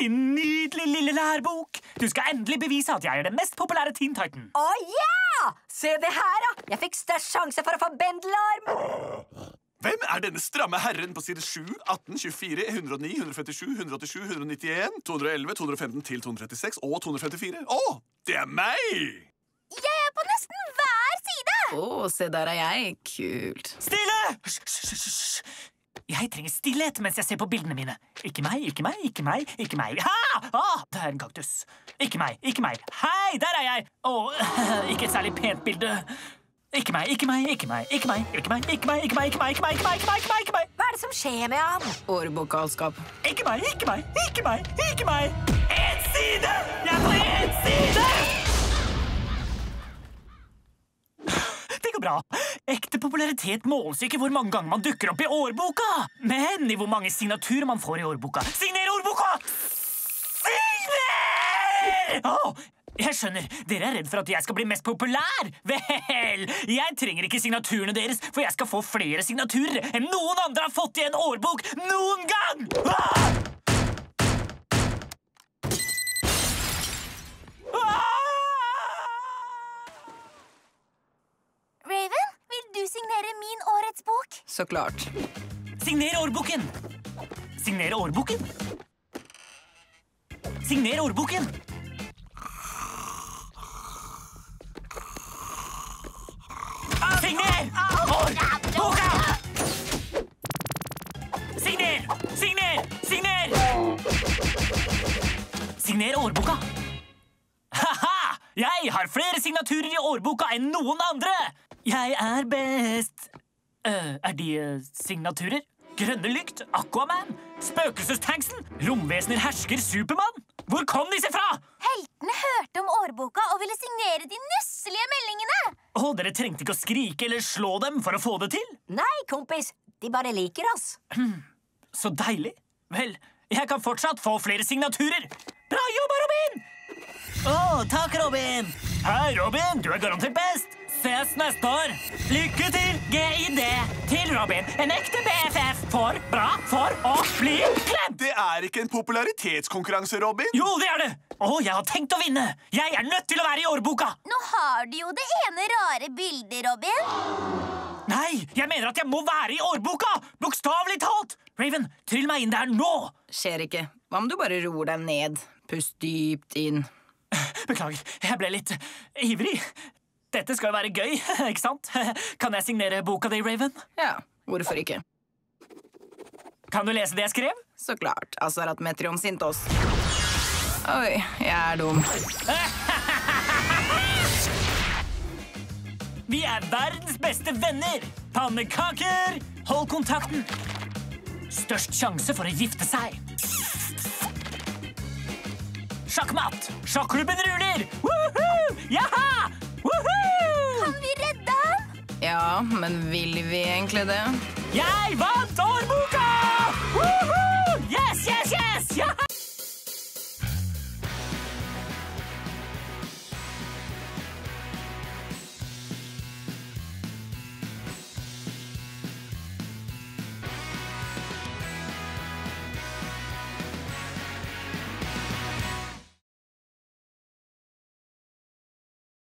din nydelige lille lærebok. Du skal endelig bevise at jeg er den mest populære Teen Titan. Å ja! Se det her, da! Jeg fikk størst sjanse for å få bendelarm. Hvem er denne stramme herren på side 7, 18, 24, 109, 157, 187, 191, 211, 215 til 236 og 254? Å, det er meg! Jeg er på nesten hver side! Å, se der er jeg. Kult. Stille! Hysj, hysj, hysj. Jeg trenger stillhet mens jeg ser på bildene mine. Ikke meg, ikke meg, ikke meg, ikke meg. Ha! Ah, det er en kaktus. Ikke meg, ikke meg. Hei, der er jeg! Å, ikke et særlig pent bilde. Ikke meg, ikke meg, ikke meg, ikke meg, ikke meg, ikke meg, ikke meg, ikke meg, ikke meg, ikke meg, ikke meg, ikke meg, ikke meg. Hva er det som skjer med han? Årbokalskap. Ikke meg, ikke meg, ikke meg, ikke meg. En side! Jeg er på en side! Det går bra. Ekte popularitet måles ikke hvor mange ganger man dukker opp i årboka, men i hvor mange signaturer man får i årboka. Signer årboka! Signer! Oh, jeg skjønner. Dere er redd for at jeg skal bli mest populær. Vel, jeg trenger ikke signaturene deres, for jeg skal få flere signaturer enn noen andre har fått i en årbok noen gang! Ah! Raven, vil du signere min årets bok? Så klart. Signer årboken! Signer årboken! Signer årboken! Signer årboka! Signer! Signer! Signer! Signer årboka! Ha-ha! Jeg har flere signaturer i årboka enn noen andre! Jeg er best. Øh, er de uh, signaturer? Grønne lykt, Aquaman, spøkelsestanksen, romvesener hersker Supermann. Hvor kom disse fra? Heltene hørte om årboka og ville signere de nusselige meldingene. Å, dere trengte ikke å skrike eller slå dem for å få det til. Nei, kompis. De bare liker oss. Så deilig. Vel, jeg kan fortsatt få flere signaturer. Bra jobba, Robin! Å, takk, Robin. Hei, Robin. Du er garantert best. Ses neste år. Lykke til, GID. Til Robin. En ekte BFF. For bra for å bli kledd. Det er ikke en popularitetskonkurranse, Robin. Jo, det er det. Å, jeg har tenkt å vinne. Jeg er nødt til å være i årboka. Nå har du jo det ene rare bildet, Robin. Nei, jeg mener at jeg må være i årboka. Bokstavelig talt. Raven, tryll meg inn der nå. Skjer ikke. Hva om du bare roer deg ned? Pust dypt inn. Beklager, jeg ble litt ivrig. Dette skal jo være gøy, ikke sant? Kan jeg signere boka di, Raven? Ja, hvorfor ikke? Kan du lese det jeg skrev? Så klart. Asarat Metrion Sintos. Oi, jeg er dum. Vi er verdens beste venner! Pannekaker! Hold kontakten! Størst sjanse for å gifte seg. Sjakkmatt! Sjakklubben ruler! Woohoo! Jaha! Men vil vi egentlig det? Jeg vant årboka! Woohoo!